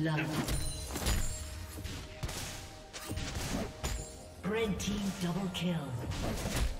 Blood. Red team double kill.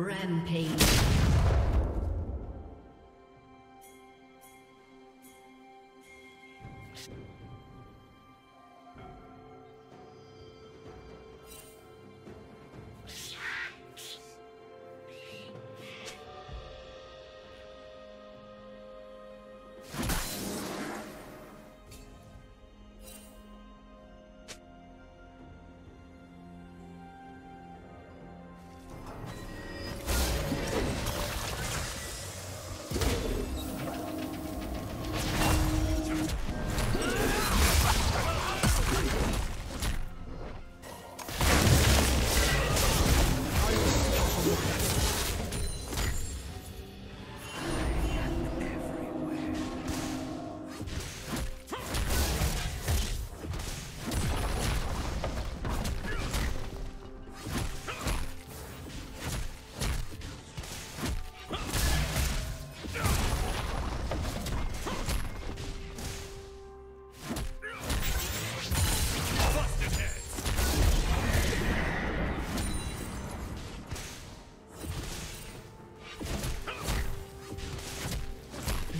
Rampage.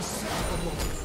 Kill.